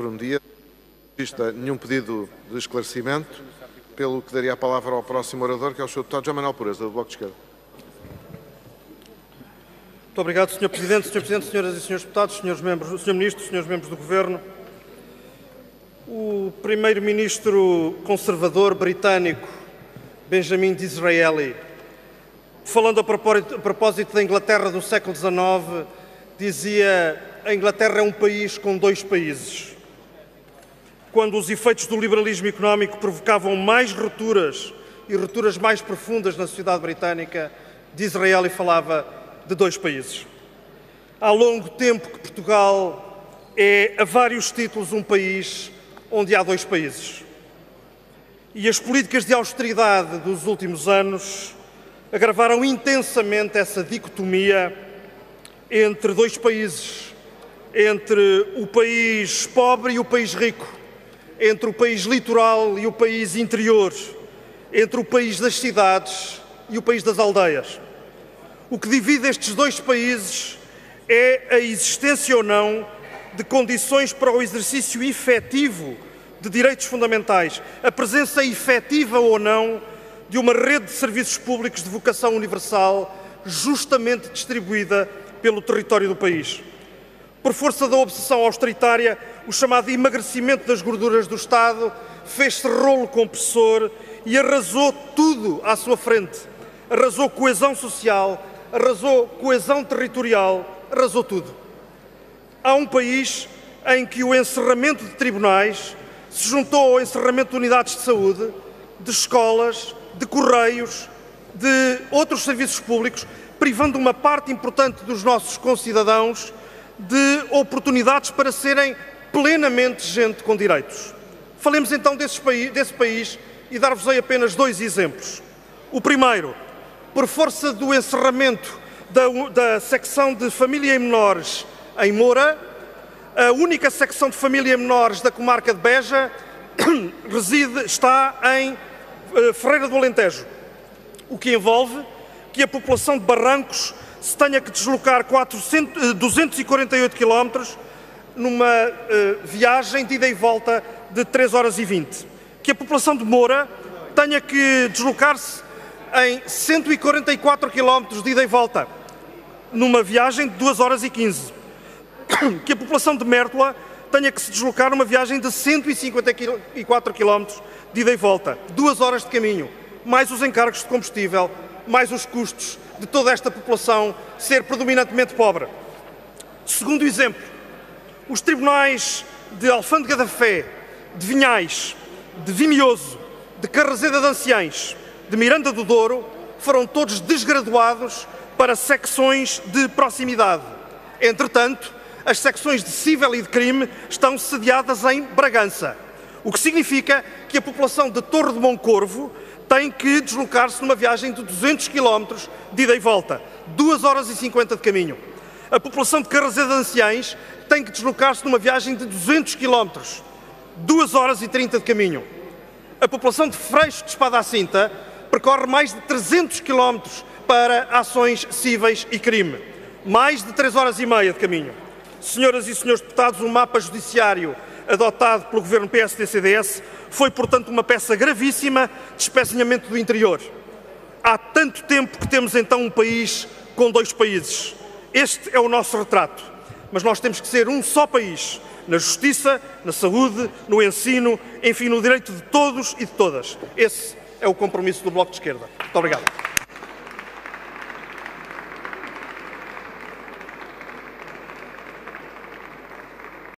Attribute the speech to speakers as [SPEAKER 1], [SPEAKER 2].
[SPEAKER 1] por um dia. Não existe nenhum pedido de esclarecimento, pelo que daria a palavra ao próximo orador, que é o Sr. Deputado João Manuel Pureza, do Bloco de Esquerda.
[SPEAKER 2] Muito obrigado, Sr. Presidente, Sr. Presidente, Senhoras e Srs. Deputados, Srs. Membros, Sr. Ministro, Srs. Membros do Governo. O Primeiro-Ministro conservador britânico, Benjamin Disraeli, falando a propósito da Inglaterra do século XIX, dizia a Inglaterra é um país com dois países. Quando os efeitos do liberalismo económico provocavam mais rupturas e rupturas mais profundas na sociedade britânica, Disraeli falava de dois países. Há longo tempo que Portugal é, a vários títulos, um país onde há dois países. E as políticas de austeridade dos últimos anos agravaram intensamente essa dicotomia entre dois países, entre o país pobre e o país rico, entre o país litoral e o país interior, entre o país das cidades e o país das aldeias. O que divide estes dois países é a existência ou não de condições para o exercício efetivo de direitos fundamentais, a presença efetiva ou não de uma rede de serviços públicos de vocação universal justamente distribuída pelo território do país. Por força da obsessão austeritária, o chamado emagrecimento das gorduras do Estado fez-se rolo compressor e arrasou tudo à sua frente. Arrasou coesão social, arrasou coesão territorial, arrasou tudo. Há um país em que o encerramento de tribunais se juntou ao encerramento de unidades de saúde, de escolas, de correios, de outros serviços públicos, privando uma parte importante dos nossos concidadãos de oportunidades para serem plenamente gente com direitos. Falemos então desse país, desse país e dar-vos-ei apenas dois exemplos. O primeiro, por força do encerramento da, da secção de família e menores em Moura, a única secção de família e menores da comarca de Beja reside, está em uh, Ferreira do Alentejo, o que envolve que a população de Barrancos se tenha que deslocar 400, 248 km numa uh, viagem de ida e volta de 3 horas e 20. Que a população de Moura tenha que deslocar-se em 144 km de ida e volta, numa viagem de 2 horas e 15. Que a população de Mértola tenha que se deslocar numa viagem de 154 km de ida e volta, 2 horas de caminho, mais os encargos de combustível, mais os custos de toda esta população ser predominantemente pobre. Segundo exemplo, os tribunais de Alfândega da Fé, de Vinhais, de Vimioso, de Carrazeda de Anciães, de Miranda do Douro, foram todos desgraduados para secções de proximidade. Entretanto, as secções de cível e de crime estão sediadas em Bragança, o que significa que a população de Torre de Moncorvo tem que deslocar-se numa viagem de 200 km de ida e volta, 2 horas e 50 de caminho. A população de Carrazeda de Anciães tem que deslocar-se numa viagem de 200 km, 2 horas e 30 de caminho. A população de Freixo de Espada à Cinta percorre mais de 300 km para ações cíveis e crime, mais de 3 horas e meia de caminho. Senhoras e senhores deputados, o mapa judiciário adotado pelo governo PSD-CDS foi, portanto, uma peça gravíssima de espezinhamento do interior. Há tanto tempo que temos então um país com dois países. Este é o nosso retrato. Mas nós temos que ser um só país, na justiça, na saúde, no ensino, enfim, no direito de todos e de todas. Esse é o compromisso do Bloco de Esquerda. Muito obrigado.